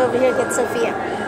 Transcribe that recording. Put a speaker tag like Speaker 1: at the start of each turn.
Speaker 1: over here get Sophia.